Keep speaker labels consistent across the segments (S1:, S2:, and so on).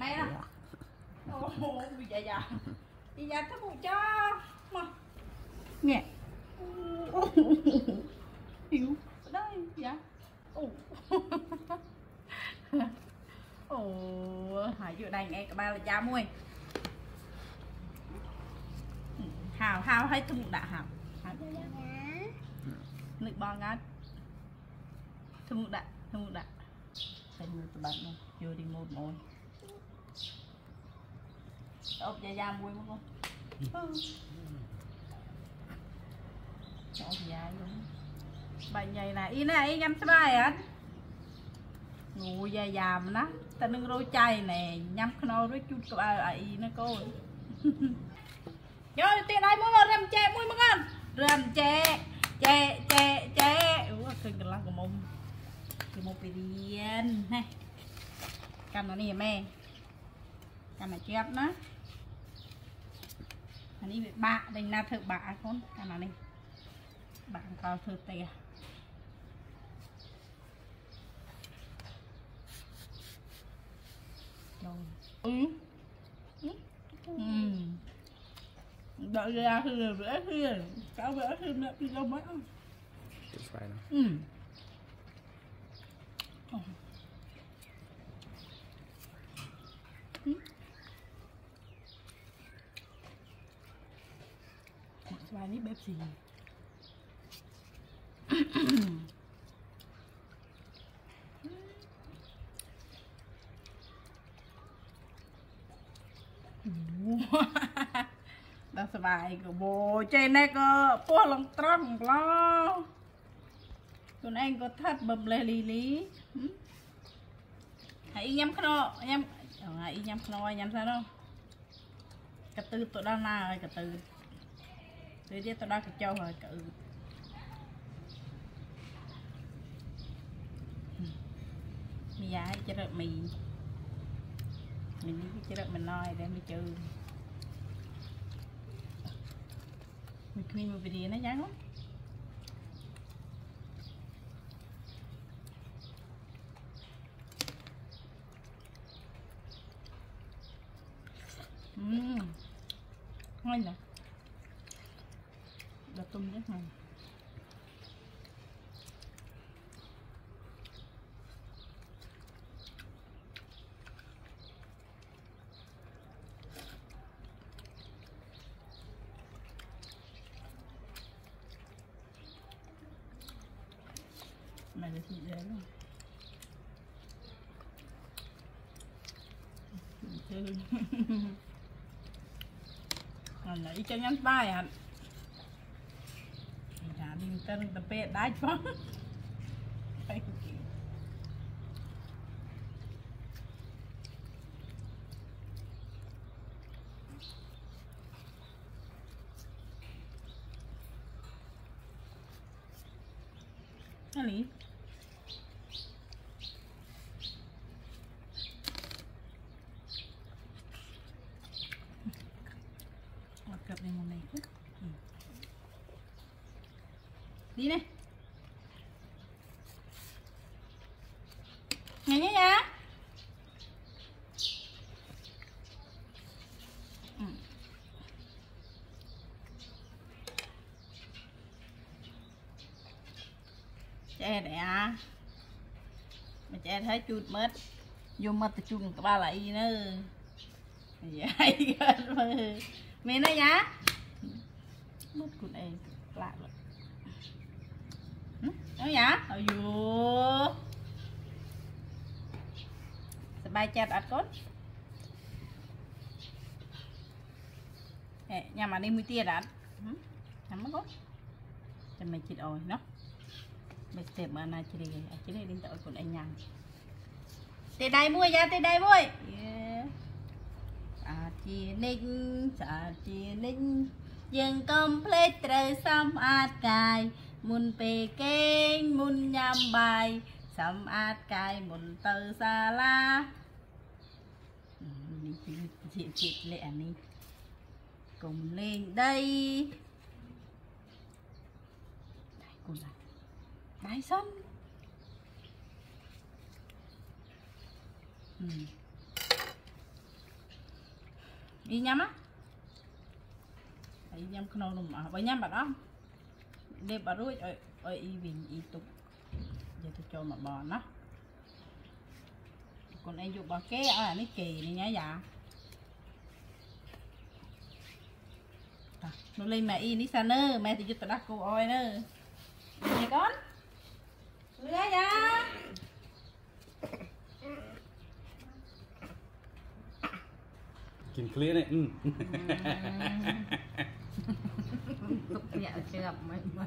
S1: nè Ồ, dạ dạ. Dạ dạ cái bụng cho. Mà. Nè Hiểu Đây, dạ. Ồ. Ồ, hãy dự đây nghe cả ba là cha mui Hào, hào hay thùng đã hào. Hào dạ dạ. Nước bò ngát. Thùng đã, thùng đã. Mưa tụi bạn này, vô đi một ទៅអប់យាយាមួយមកបងចូលយាយហ្នឹងបាញ់ញ៉ៃណាអ៊ីណាអីញ៉ាំស្បាយអត់ងូយាយាមណាតែនឹងរោចៃណែញ៉ាំខ្នុររួចជូតក្បាលអាអ៊ីណាកូនយកទីដៃមួយមករឹមចែកមួយមកអត់រឹមចែកចែកចែកចែកអូឃើញកន្លះកុំមុំគេមកពីរៀនណាកម្មនេះម៉ែ mà chép nó. Anh đi bị bạ đình là thực bạ con. Cả mà này bạn tao thực tè. Rồi. Ừ. Ừ. Đợi ra thì rửa thêm, cháu rửa thêm nữa thì đâu mất không ừ. ស្វាយនេះបែបស៊ីដល់ស្វាយក៏បូចេនេះក៏ពោះឡងត្រង់ប្លោខ្លួនឯងក៏ថិតបំលេះលីលីហើយញ៉ាំខ្នោញ៉ាំហើយញ៉ាំខ្នោញ៉ាំ sao đâu កតឺទៅដល់ណាហើយកតឺ Để chứ tao đo thịt trâu hồi cự. Mì giá chứ rồi mì. Mình đi chứ rồi mình nói để mì chừ Mì kì mì bì đi nó giá không Mmm, ngon nè tung rất này. Này là thịt dế luôn. Còn lấy cho nhắn tay à នេះទៅនឹងទៅពេលដាច់ផងហើយនេះអ Nghe nhé nhá. Ừ. Che chè đẻ mà chè thấy chút mất vô mất thì chung ba lại nữa. Vậy mẹ nói nhá. Mất của này lạ rồi ừ, Nói nhá. Ôi dồi. ប្បាយចិត្តអត់កូនញ៉ាំអានេះមួយទៀតអត់ញ៉ាំមកកូនចាំមិនជិតអោយណោះមិនស្ទេបបានណាជ្រីអាជ្រីនេះទៅអោយកូនឯងញ៉ាំទេដៃមួយយ៉ាទេដៃមួយយេអាជានិចសាជានិចយើងកុំភ្លេចត្រូវសម្អាតកាយមុនពេលគេងមុនញ៉ាំបាយ sâm át cài mùn tơ xa la Chị chị lẹ này Cùng lên đây. Đấy cô này. Đấy xong đi nhắm á. Đi nhắm khâu nồng mà. Bây nhắm bà không để bà rồi ơi ơi y bình y tục giờ tôi cho mà bò nó còn em dục bò ké ở là nó kỳ này nhá dạ nó lên mẹ y ní xa nơ mẹ thì giúp tao đắc cô oi nơ mẹ con lứa dạ
S2: Kim clear này. Ừ.
S3: Tục ừ. nhẹ dạ, chưa gặp mấy mấy.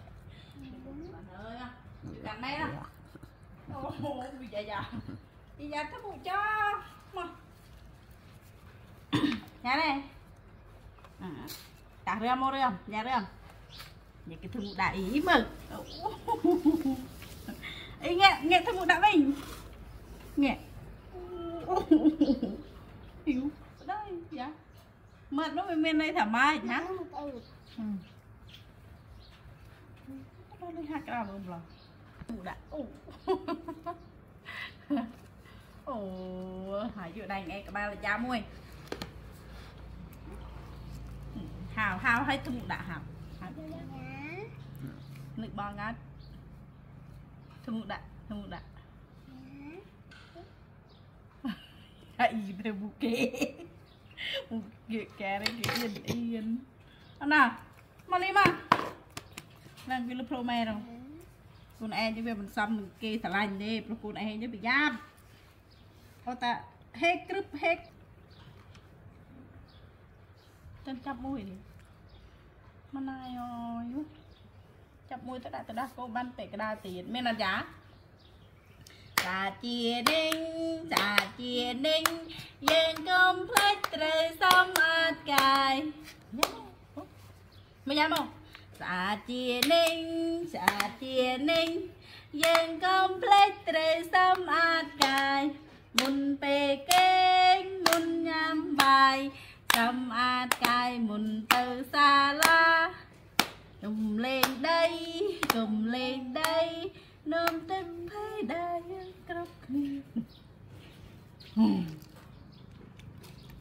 S1: ờ này đây à. dạ. đó ồ dạ dạ. Dạ dạ cái bụng cho. Mà nhà này. Tak riam mau riam nhà riam nhà cái thằng đại ý mờ, ý nghe nghe thằng đại mình nghe. Hiểu đây dạ. Mệt nó bên bên đây thoải mái nhá នេះហាក់ក្រៅមើលប្លោះទូដាក់អូអូហើយយកដៃឯក្បាលយ៉ាមួយហាវហាវឲ្យទូដាក់ហាវហាវនឹកបងអត់ទូដាក់ទូដាក់អីព្រះមុខគេមុខគេកែរគេអៀនអៀនអណាមកនេះមក ឡើងវាលព្រមែរខ្លួនឯងវាមិនសមនឹងគេស្រឡាញ់ទេព្រោះខ្លួនឯងនេះប្រយ័ត្នអូតាហេកគ្រឹបហេកទៅចាប់មួយនេះម៉ណាយអយចាប់មួយទៅដាក់ទៅដាស់កូនបានពេកក្តារទៀតមានអត់យ៉ាតាជានិញតាជានិញយើងកុំភ្លេចត្រូវសំអត់កាយមកយ៉ាមក ស្អាតជានិញស្អាតជានិញយើងកុំភ្លេចត្រូវសម្អាតកាយមុនពេលគេងមុនញ៉ាំបាយសម្អាតកាយមុនទៅសាលាកុំលេងដីកុំលេងដីនំទឹកភ័យដែរយើងគ្រប់គ្នា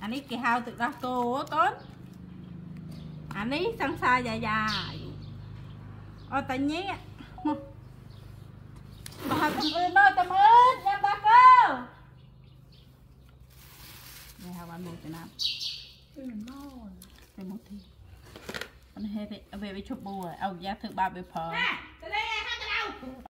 S1: អានេះគេហៅទឹកដោះគោកូនអានេះសង្សារយាយា អត់តែញីមកហើយអឺនោះតែមើលញ៉ាំបាក់កោនេះហើយបានមកទៅណា
S3: អឺមក
S1: ទៅមកទីអត់ហេតុអីវាវាឈប់បួឲ្យយ៉ាធ្វើបាបវាផង
S3: ទៅលេងហើយទៅដៅ